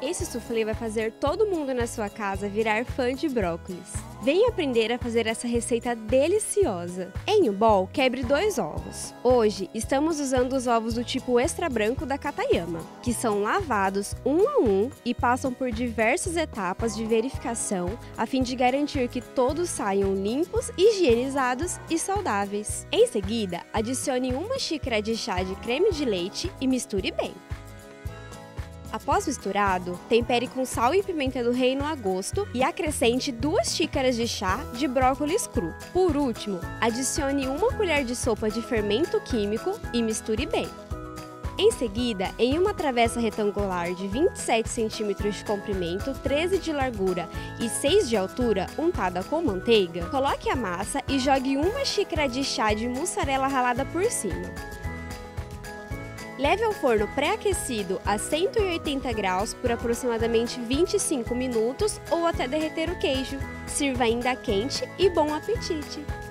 Esse soufflé vai fazer todo mundo na sua casa virar fã de brócolis. Venha aprender a fazer essa receita deliciosa. Em um bol, quebre dois ovos. Hoje, estamos usando os ovos do tipo extra branco da Katayama, que são lavados um a um e passam por diversas etapas de verificação a fim de garantir que todos saiam limpos, higienizados e saudáveis. Em seguida, adicione uma xícara de chá de creme de leite e misture bem. Após misturado, tempere com sal e pimenta do reino a gosto e acrescente duas xícaras de chá de brócolis cru. Por último, adicione uma colher de sopa de fermento químico e misture bem. Em seguida, em uma travessa retangular de 27 cm de comprimento, 13 de largura e 6 de altura, untada com manteiga, coloque a massa e jogue uma xícara de chá de mussarela ralada por cima. Leve ao forno pré-aquecido a 180 graus por aproximadamente 25 minutos ou até derreter o queijo. Sirva ainda quente e bom apetite!